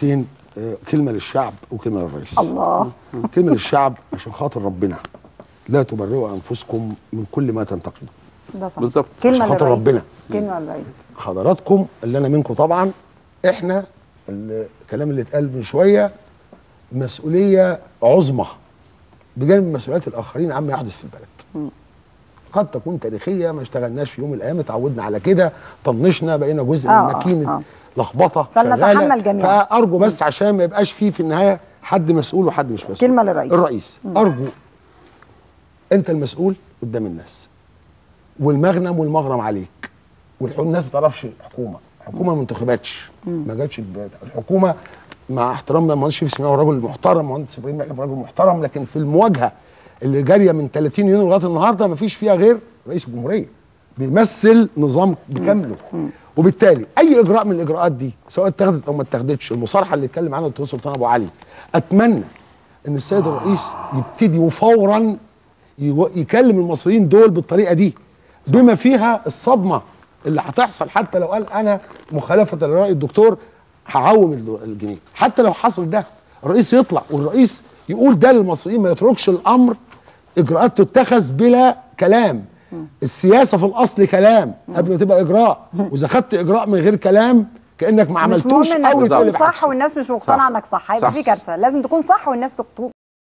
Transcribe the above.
كلمتين آه، كلمة للشعب وكلمة للرئيس. الله. كلمة للشعب عشان خاطر ربنا. لا تبرئوا أنفسكم من كل ما تنتقدوا ده صح. بالظبط. كلمة عشان خاطر للرئيس. ربنا. كلمة للرئيس. حضراتكم اللي أنا منكم طبعا إحنا الكلام اللي اتقال من شوية مسؤولية عظمى. بجانب مسؤوليات الآخرين عما يحدث في البلد. قد تكون تاريخية ما اشتغلناش في يوم من الأيام اتعودنا على كده طنشنا بقينا جزء آه، من آه، ماكينة آه. لخبطة فلنتحمل. جميعاً. فأرجو بس عشان ما يبقاش فيه في النهاية حد مسؤول وحد مش مسؤول كلمة للرئيس. الرئيس أرجو أنت المسؤول قدام الناس والمغنم والمغرم عليك والناس ما تعرفش الحكومة الحكومة ما انتخبتش ما جاتش. الحكومة مع احترامنا المهندس شريف هو راجل محترم المهندس إبراهيم راجل محترم لكن في المواجهة اللي جارية من 30 يونيو لغاية النهارده ما فيش فيها غير رئيس الجمهورية. بيمثل نظام بكامله. وبالتالي أي إجراء من الإجراءات دي سواء اتخذت أو ما اتخذتش المصارحه اللي اتكلم عنها الدكتور سلطان أبو علي أتمنى إن السيد الرئيس يبتدي وفورا يكلم المصريين دول بالطريقة دي. بما فيها الصدمة اللي هتحصل حتى لو قال أنا مخالفة لرأي الدكتور هعوم الجنيه. حتى لو حصل ده الرئيس يطلع والرئيس يقول ده للمصريين ما يتركش الأمر إجراءات تتخذ بلا كلام السياسة في الأصل كلام قبل ما تبقى إجراء وإذا خدت إجراء من غير كلام كأنك ما مش عملتوش مهم أو إنك تكون صح. والناس مش مقتنعة. إنك صح هيبقى. في كارثة لازم تكون صح والناس